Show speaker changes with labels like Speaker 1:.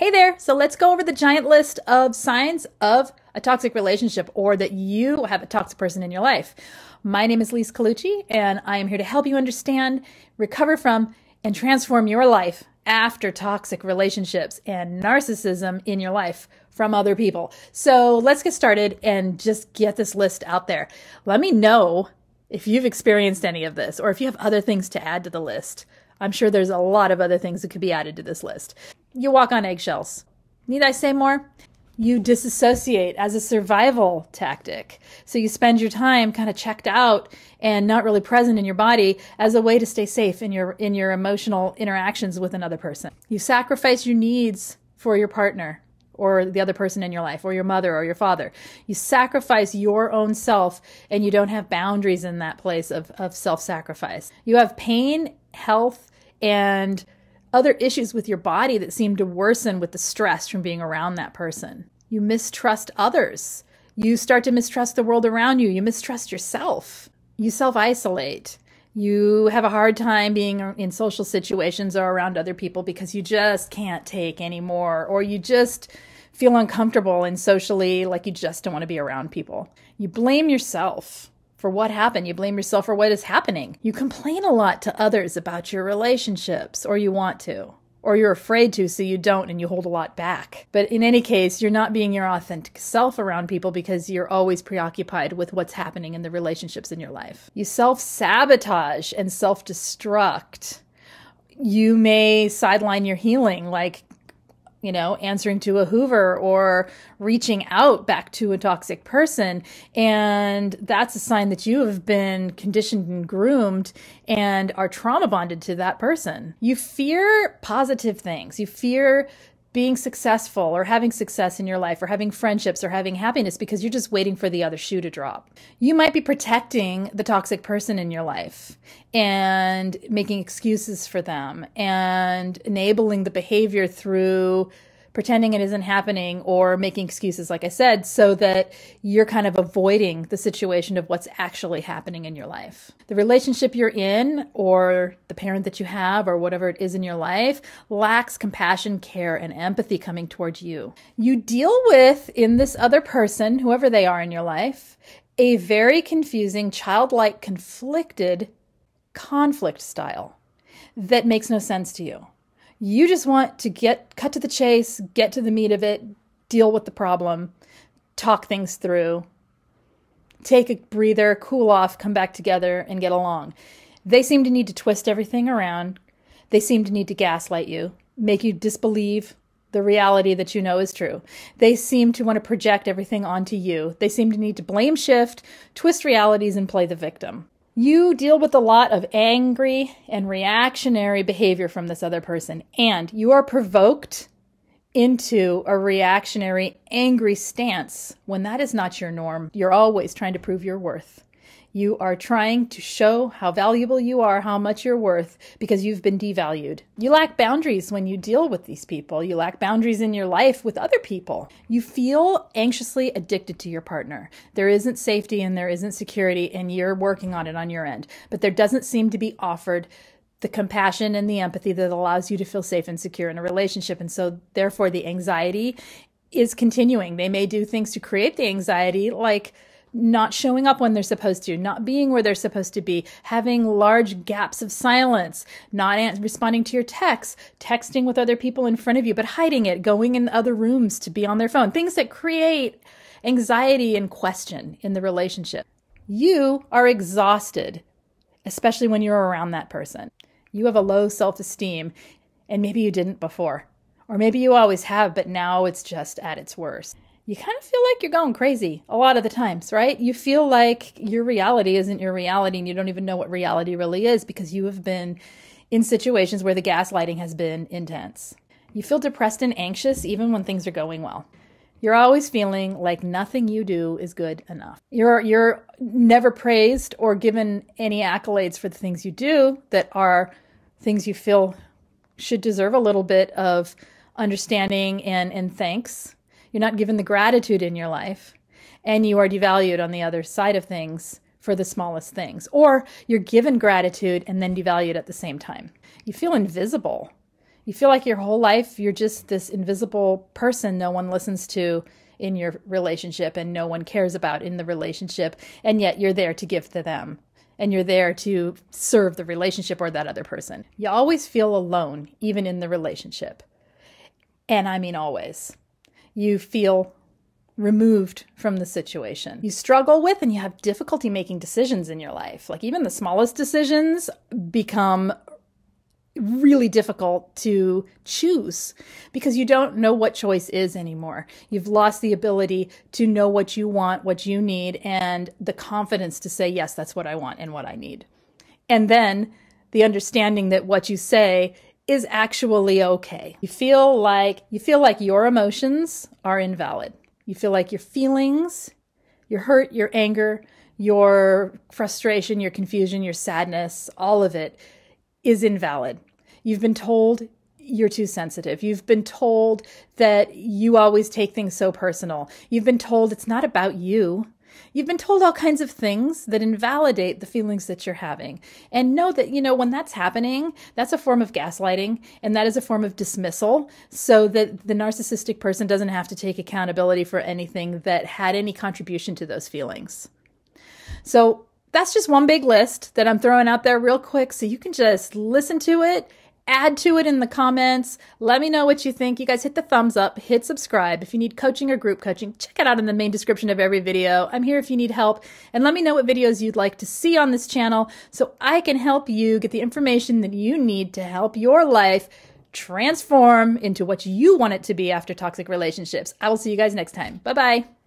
Speaker 1: Hey there. So let's go over the giant list of signs of a toxic relationship or that you have a toxic person in your life. My name is Lise Colucci, and I am here to help you understand, recover from, and transform your life after toxic relationships and narcissism in your life from other people. So let's get started and just get this list out there. Let me know if you've experienced any of this or if you have other things to add to the list. I'm sure there's a lot of other things that could be added to this list. You walk on eggshells. Need I say more? You disassociate as a survival tactic. So you spend your time kind of checked out and not really present in your body as a way to stay safe in your in your emotional interactions with another person. You sacrifice your needs for your partner or the other person in your life or your mother or your father. You sacrifice your own self and you don't have boundaries in that place of, of self sacrifice. You have pain, health, and other issues with your body that seem to worsen with the stress from being around that person. You mistrust others. You start to mistrust the world around you. You mistrust yourself. You self isolate. You have a hard time being in social situations or around other people because you just can't take anymore, or you just feel uncomfortable and socially like you just don't want to be around people. You blame yourself for what happened. You blame yourself for what is happening. You complain a lot to others about your relationships, or you want to, or you're afraid to, so you don't and you hold a lot back. But in any case, you're not being your authentic self around people because you're always preoccupied with what's happening in the relationships in your life. You self sabotage and self destruct. You may sideline your healing, like you know, answering to a Hoover or reaching out back to a toxic person. And that's a sign that you have been conditioned and groomed and are trauma bonded to that person. You fear positive things. You fear being successful or having success in your life or having friendships or having happiness because you're just waiting for the other shoe to drop. You might be protecting the toxic person in your life and making excuses for them and enabling the behavior through pretending it isn't happening or making excuses, like I said, so that you're kind of avoiding the situation of what's actually happening in your life. The relationship you're in, or the parent that you have, or whatever it is in your life, lacks compassion, care, and empathy coming towards you. You deal with, in this other person, whoever they are in your life, a very confusing, childlike, conflicted conflict style that makes no sense to you. You just want to get cut to the chase, get to the meat of it, deal with the problem, talk things through, take a breather, cool off, come back together, and get along. They seem to need to twist everything around. They seem to need to gaslight you, make you disbelieve the reality that you know is true. They seem to want to project everything onto you. They seem to need to blame shift, twist realities, and play the victim. You deal with a lot of angry and reactionary behavior from this other person, and you are provoked into a reactionary, angry stance when that is not your norm. You're always trying to prove your worth. You are trying to show how valuable you are, how much you're worth, because you've been devalued. You lack boundaries when you deal with these people. You lack boundaries in your life with other people. You feel anxiously addicted to your partner. There isn't safety and there isn't security, and you're working on it on your end. But there doesn't seem to be offered the compassion and the empathy that allows you to feel safe and secure in a relationship. And so, therefore, the anxiety is continuing. They may do things to create the anxiety, like not showing up when they're supposed to, not being where they're supposed to be, having large gaps of silence, not responding to your texts, texting with other people in front of you, but hiding it, going in other rooms to be on their phone, things that create anxiety and question in the relationship. You are exhausted, especially when you're around that person. You have a low self esteem, and maybe you didn't before. Or maybe you always have, but now it's just at its worst you kind of feel like you're going crazy a lot of the times, right? You feel like your reality isn't your reality and you don't even know what reality really is because you have been in situations where the gaslighting has been intense. You feel depressed and anxious even when things are going well. You're always feeling like nothing you do is good enough. You're you're never praised or given any accolades for the things you do that are things you feel should deserve a little bit of understanding and and thanks you're not given the gratitude in your life, and you are devalued on the other side of things for the smallest things. Or you're given gratitude and then devalued at the same time. You feel invisible. You feel like your whole life you're just this invisible person no one listens to in your relationship and no one cares about in the relationship, and yet you're there to give to them and you're there to serve the relationship or that other person. You always feel alone, even in the relationship. And I mean, always. You feel removed from the situation. You struggle with and you have difficulty making decisions in your life. Like, even the smallest decisions become really difficult to choose because you don't know what choice is anymore. You've lost the ability to know what you want, what you need, and the confidence to say, yes, that's what I want and what I need. And then the understanding that what you say is actually okay. You feel like you feel like your emotions are invalid. You feel like your feelings, your hurt, your anger, your frustration, your confusion, your sadness, all of it is invalid. You've been told you're too sensitive. You've been told that you always take things so personal. You've been told it's not about you. You've been told all kinds of things that invalidate the feelings that you're having. And know that, you know, when that's happening, that's a form of gaslighting and that is a form of dismissal so that the narcissistic person doesn't have to take accountability for anything that had any contribution to those feelings. So that's just one big list that I'm throwing out there real quick so you can just listen to it add to it in the comments. Let me know what you think. You guys hit the thumbs up, hit subscribe. If you need coaching or group coaching, check it out in the main description of every video. I'm here if you need help. And let me know what videos you'd like to see on this channel so I can help you get the information that you need to help your life transform into what you want it to be after toxic relationships. I will see you guys next time. Bye bye.